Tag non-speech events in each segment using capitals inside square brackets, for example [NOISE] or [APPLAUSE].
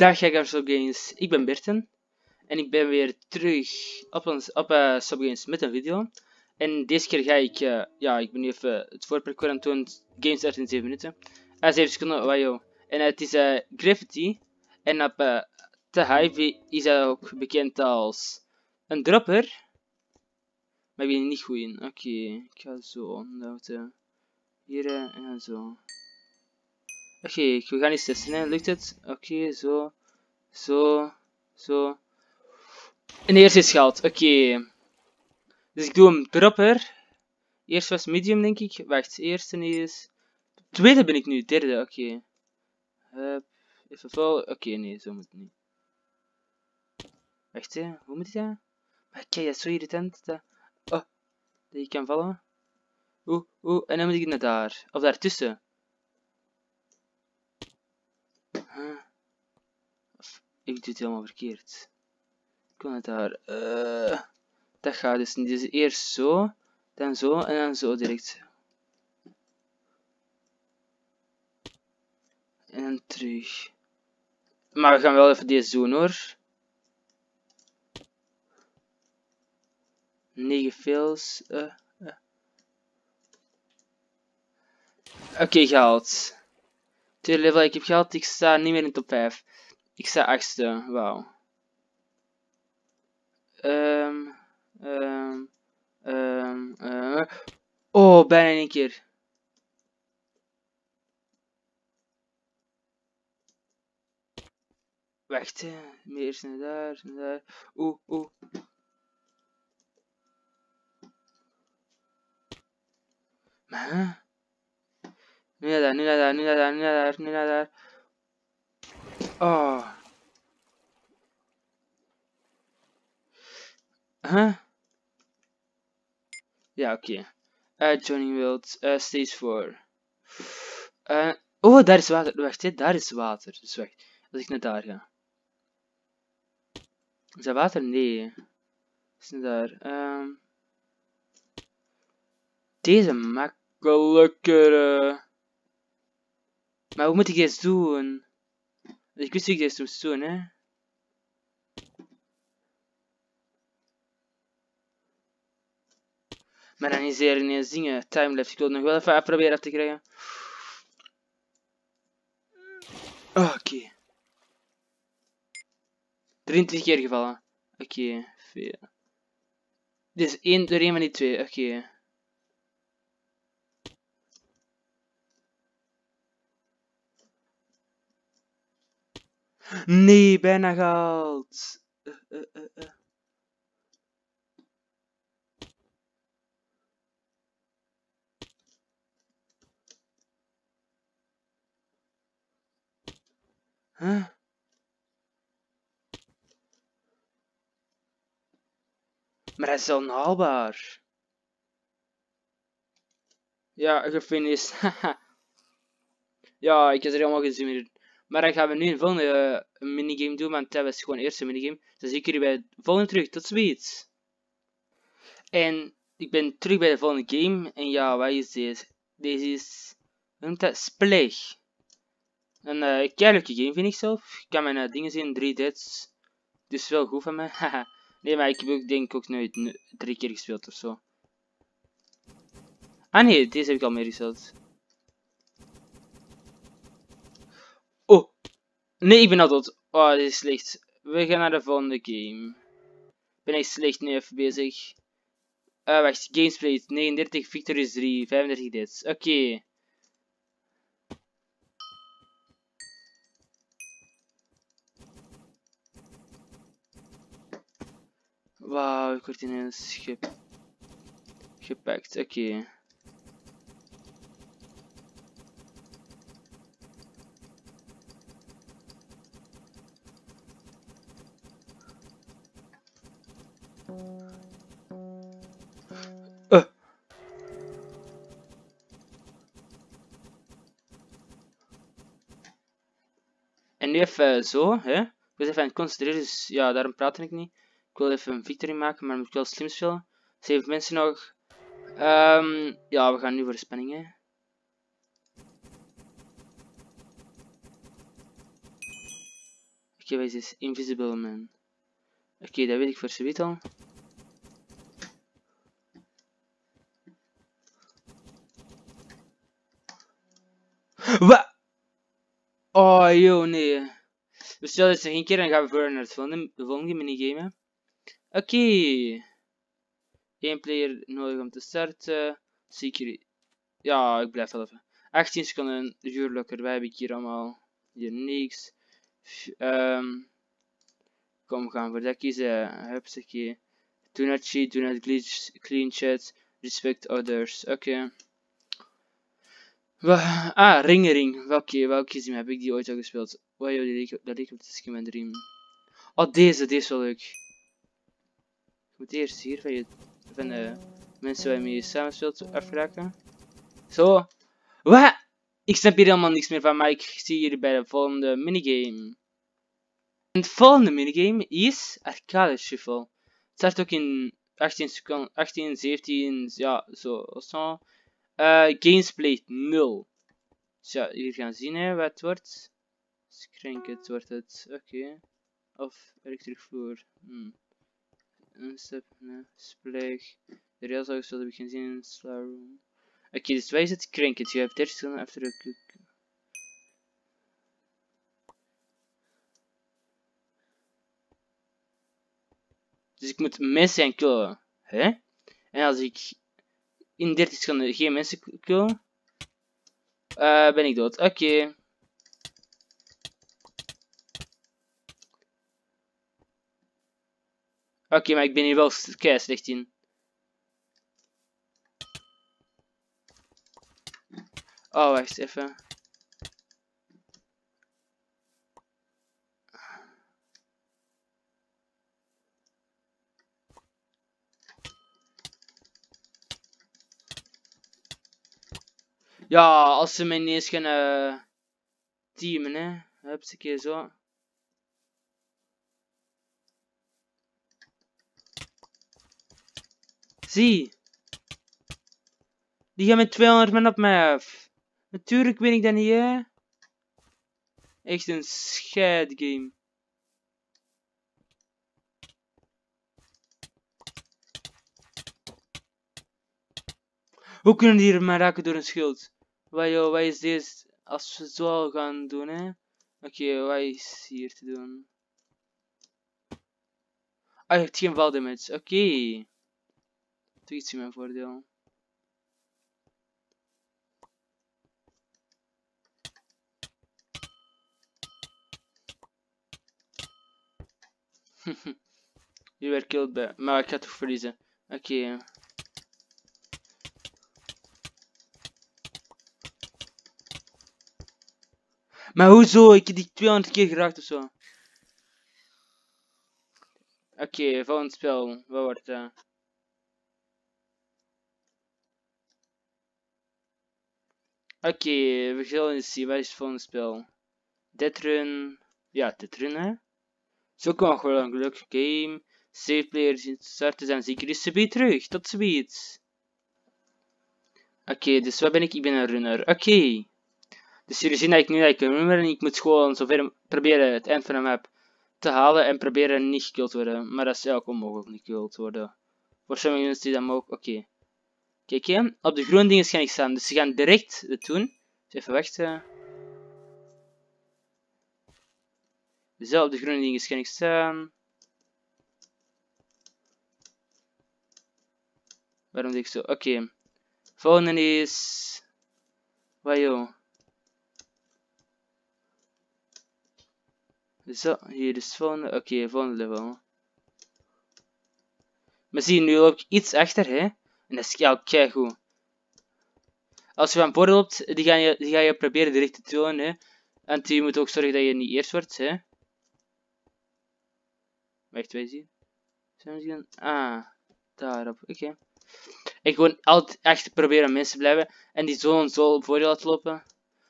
Dag Gamers Games, ik ben Berten en ik ben weer terug op, ons, op uh, Subgames met een video. En deze keer ga ik, uh, ja, ik ben nu even het voorparcours aan het doen, games start in 7 minuten. Uh, 7 seconden, wow. En het is Gravity en op The Hive is hij ook bekend als een dropper. Maar ik ben niet goed in. Oké, ik ga zo, hier en zo. Oké, okay, we gaan eens testen, hè. lukt het? Oké, zo, zo, zo. En eerst is geld, oké. Dus ik doe hem dropper. Eerst was medium, denk ik. Wacht, eerste is... Tweede ben ik nu, derde, oké. Okay. even vol, oké, nee, zo moet het niet. Wacht, hè, hoe moet dat? Maar kijk, dat is zo irritant. Dat... Oh, dat je kan vallen. Oeh, oeh, en dan moet ik naar daar. Of daartussen. Ik doe het helemaal verkeerd. Ik wil het daar. Uh, dat gaat dus niet. Dus eerst zo, dan zo en dan zo direct. En terug. Maar we gaan wel even deze doen hoor. 9 fails. Uh, uh. Oké, okay, gehaald. Tweede level ik heb gehaald. Ik sta niet meer in top 5. Ik sta achtste, wauw. Um. Oh, bijna in keer. Wacht, meer daar, naar daar. Oeh, oeh. Maar, nu daar, nu daar, nu daar, nu daar, nu daar. Oh. Huh? Ja, oké. Okay. Uh, Johnny Wild, uh, stage 4. Uh, oh, daar is water. Wacht, hè, daar is water. Dus wacht, als ik naar daar ga. Is dat water? Nee. Is het daar? Um, deze makkelijker. Maar hoe moet ik deze doen? Ik wist niet dat ik dit moest doen, hè. Maar dan is er ineens dingen. Timelapse. Ik wil het nog wel even proberen af te krijgen. Oké. Okay. 23 keer gevallen. Oké, okay. Dit is één door één van die twee. Oké. Okay. Nee, bijna gehaald. Uh, uh, uh, Maar hij is onhaalbaar. Ja, gefinished. [LAUGHS] ja, ik heb er helemaal gezien meer. Maar dan gaan we nu een volgende uh, minigame doen, want dat was gewoon de eerste minigame. Dus ik jullie bij de volgende terug. Tot ziens. En ik ben terug bij de volgende game. En ja, wat is deze? Deze is... Noemt dat? Een uh, keihelijke game vind ik zelf. Ik kan mijn uh, dingen zien, 3 deaths. Dus wel goed van mij. [LAUGHS] nee, maar ik heb denk ik ook nooit drie keer gespeeld of zo. Ah nee, deze heb ik al meer gespeeld. Nee, ik ben al dood. Oh, dit is slecht. We gaan naar de volgende game. Ben ik slecht nu even bezig. Uh, wacht, gamesplay 39, victories 3, 35 deaths. Oké. Wauw, ik word ineens gep gepakt. Oké. Okay. Uh. En nu even zo, hè. Ik was even aan het concentreren, dus ja, daarom praat ik niet. Wil even een victory maken, maar moet ik wel slim spelen. Zeven mensen nog. Um, ja, we gaan nu voor de spanning, hè. Oké, wij is Invisible Man. Oké, dat weet ik voor ze al. Wat? Oh, joh, nee. We stellen het geen keer en gaan we voor naar het volgende, volgende. Oké. Okay. Eén player nodig om te starten. Zeker. Ja, ik blijf wel even. 18 seconden duurlijker. Wij hebben hier allemaal hier niks. Um, kom, gaan voor dat kiezen. Hupsakee. Do not cheat, do not glitch, clean chat, respect others. Oké. Okay. Ah, ringering. Welke, welke sim heb ik die ooit al gespeeld? Wow, dat leek op de Skin Dream. Oh, deze, deze is wel leuk. Moet eerst hier van, je, van de mensen waarmee je samen speelt afraken. Zo. Wat? Ik snap hier helemaal niks meer van, maar ik zie jullie bij de volgende minigame. En het volgende minigame is Arcade Shuffle. Het start ook in 18 seconden, 18, 17, ja, zo. zo. Uh, Gamesplay 0. Dus ja, jullie gaan zien hè, wat het wordt. Skranket wordt het, oké. Of electric vloer. Hmm. Een nee, spleeg. Zou ik heb ik geen zin in, slow room. Oké, okay, dus wij zitten crank Je hebt 30 seconden after the Dus ik moet mensen gaan killen. Hè? En als ik in 30 seconden geen mensen kill, uh, ben ik dood. Oké. Okay. Oké, maar ik ben hier wel kei slecht in. Oh, wacht even. Ja, als ze mij ineens gaan uh, teamen, hè. Ze een keer zo. Zie. Die gaan met 200 man op mij af. Natuurlijk win ik dat niet, hè. Echt een scheid game. Hoe kunnen die er maar raken door een schild? Wat, wat is deze? Als we zo gaan doen, hè? Oké, okay, wat is hier te doen? Ah, je hebt geen val damage. Oké. Doe iets in mijn voordeel. [LAUGHS] Je werd killed. Maar ik ga toch verliezen. Oké. Maar hoezo? Ik heb die 200 keer geraakt of zo. Oké, okay, volgend spel. Wat wordt dat? Oké, we gaan eens zien. Wat is het volgende spel? Deadrun. Ja, Deadrun hè. Zo kan gewoon een gelukkig game. Save players in starten zijn zeker is ze terug. Tot ziens. Oké, dus wat ben ik? Ik ben een runner. Oké. Dus jullie zien dat ik nu eigenlijk een runner en ik moet gewoon zover proberen het eind van de map te halen en proberen niet gekillt worden. Maar dat is ook onmogelijk niet gekillt worden. Voor sommige mensen die dat mogen. Oké. Kijk op de groene dingen ga ik staan. Dus ze gaan direct het doen. Dus even wachten. Zo, op de groene dingen ga ik staan. Waarom denk ik zo? Oké. Volgende is... Wat joh? Zo, hier is het volgende. Oké, volgende level. Maar zie nu loop ik iets achter, hè? En dat is ja, kei goed. Als je van voor loopt, die ga je, die ga je proberen direct te doen, hè? En je moet ook zorgen dat je niet eerst wordt, hè? Wacht, wij zien. Zijn we zien? Ah, daarop. Oké. Okay. Ik gewoon altijd echt proberen mensen blijven. En die zo en zo voor je laten lopen.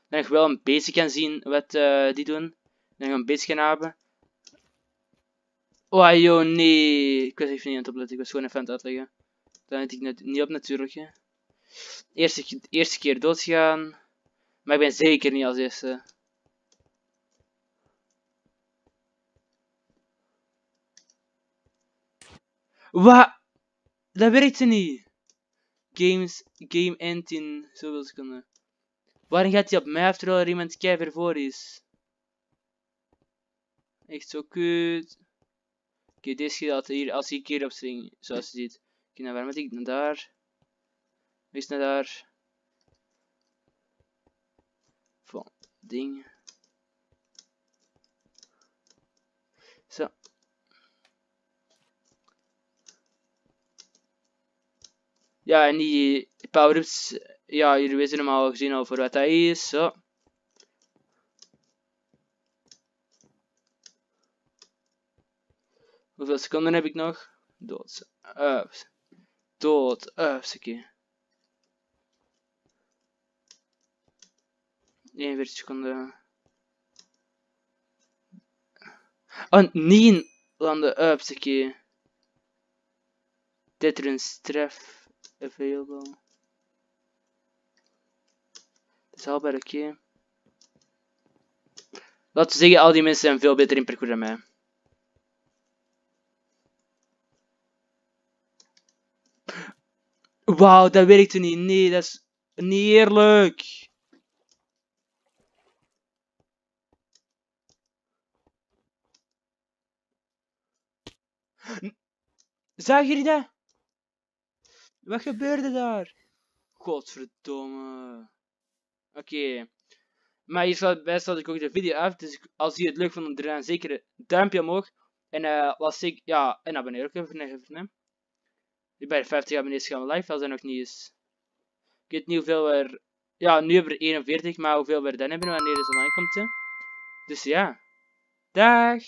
Dan je wel een beetje kan zien wat uh, die doen. Dan we een beetje gaan hebben. Oh joh, nee. Ik was even niet aan het opletten. Ik was gewoon even aan uitleggen. Dan heb ik niet op natuurlijk. Hè. Eerste, eerste keer doodgaan. Maar ik ben zeker niet als eerste. Wat? Dat werkt ze niet. Games, game end in zoveel seconden. Waarom gaat hij op mij after terwijl iemand keiver voor is? Echt zo kut. Oké, okay, deze keer hier, als ik hierop swing, zoals je ziet. Oké, nou waar moet ik? Naar daar. Wees naar daar. Van ding. Zo. Ja, en die power-ups, ja, jullie weten hem al gezien voor wat dat is. Zo. Hoeveel seconden heb ik nog? Dood. Ups. Dood. Ups, oké. 41 seconden. Oh, 9 landen. Ups, oké. Deterrence stref available. Dat is haalbaar, oké. Laten we zeggen, al die mensen zijn veel beter in parcours dan mij. Wauw, dat werkte niet. Nee, dat is niet eerlijk. Zagen jullie dat? Wat gebeurde daar? Godverdomme. Oké. Maar hier staat, bij staat ik ook de video af. Dus als je het leuk vond, zeker een duimpje omhoog. En uh, was ik, ja, en abonneer ook even ik ben 50 abonnees gaan live, dat zijn nog niet eens. Ik weet niet hoeveel we er... Ja, nu hebben we 41, maar hoeveel we er dan hebben wanneer het online komt. Hè? Dus ja. Dag!